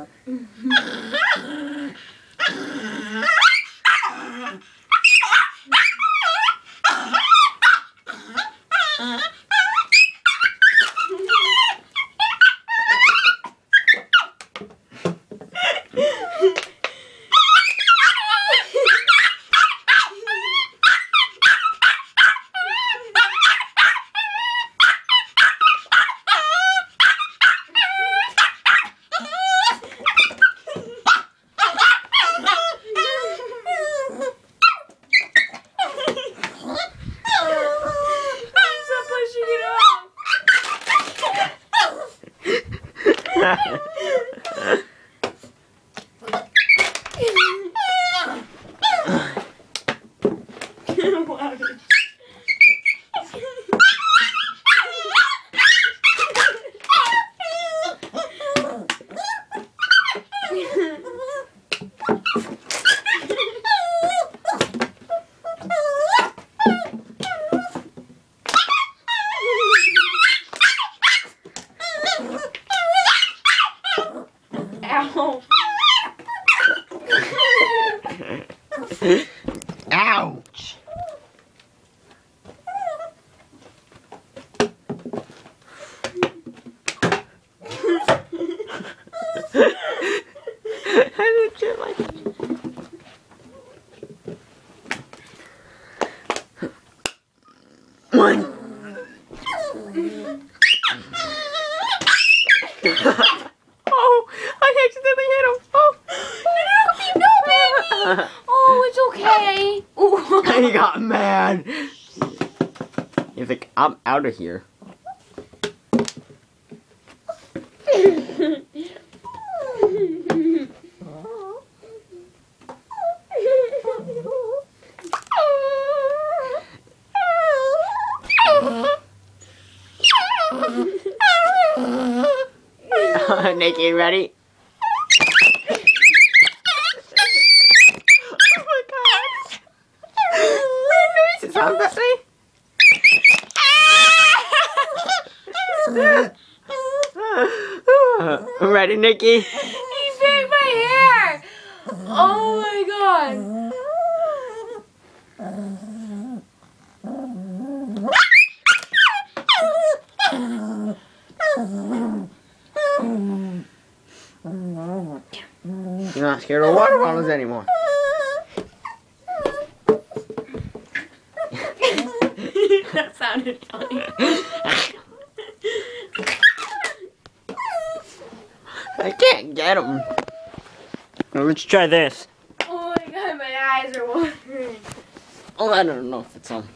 어. Pushing it off. wow. Ow. Ouch! I legit like One. oh, I accidentally hit him. Oh, No, baby. Oh, it's okay. He got mad. He's like, I'm out of here. Nikki, ready? oh my god! What noise sound that ready, Nikki? He bit my hair. Oh my god. You're not scared of watermelons anymore. Sounded funny. I can't get them. let's try this. Oh my god, my eyes are watering. Oh, I don't know if it's on.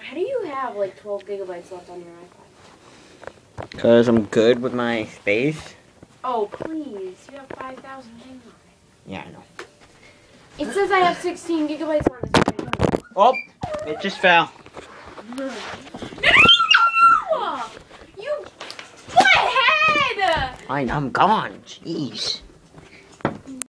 How do you have like 12 gigabytes left on your iPod? Because I'm good with my space. Oh, please. You have 5,000 gigs on it. Yeah, I know. It says I have 16 gigabytes on this. Oh, it just fell. No! You butthead! Fine, I'm gone. Jeez.